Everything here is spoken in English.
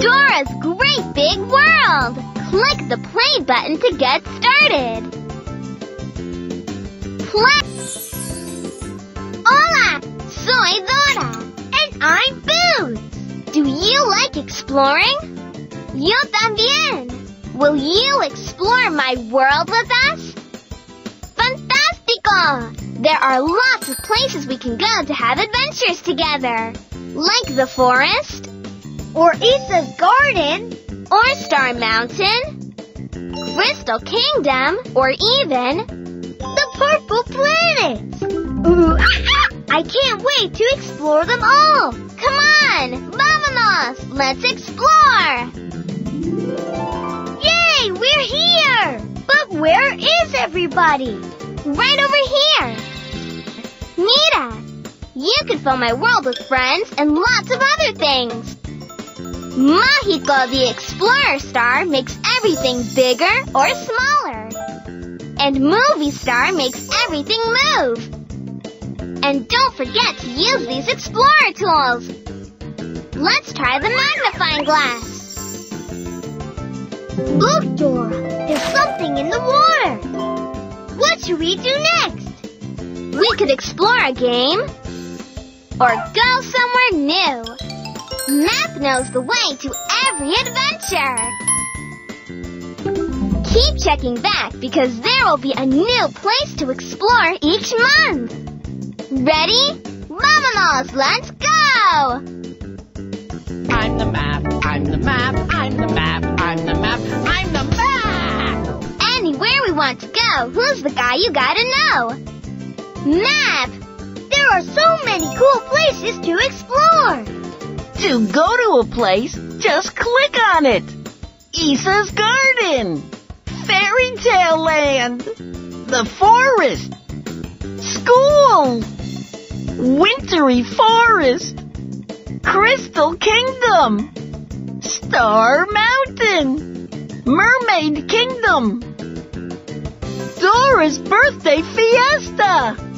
Dora's Great Big World! Click the play button to get started. Play! Hola! Soy Dora! And I'm Boots! Do you like exploring? Yo también! Will you explore my world with us? Fantastico! There are lots of places we can go to have adventures together. Like the forest, Or Isa's garden. or Star Mountain, Crystal Kingdom, or even The purple planets. Ooh, I can't wait to explore them all. Come on, vámonos! Let's explore! Yay, we're here. But where is everybody? Right over here! Nita, You could fill my world with friends and lots of other things. Mágico the Explorer Star makes everything bigger or smaller. And Movie Star makes everything move. And don't forget to use these Explorer tools. Let's try the magnifying glass. Look, Dora. There's something in the water. What should we do next? We could explore a game or go somewhere new. Map knows the way to every adventure. Keep checking back because there will be a new place to explore each month. Ready? Vámonos! Let's go! I'm the map, I'm the map, I'm the map, I'm the map, I'm the map! Anywhere we want to go, who's the guy you gotta know? Map! There are so many cool places to explore. To go to a place, just click on it. Isa's Garden, Fairy Tale Land, the forest, school, wintry forest, Crystal Kingdom, Star Mountain, Mermaid Kingdom, Dora's birthday fiesta.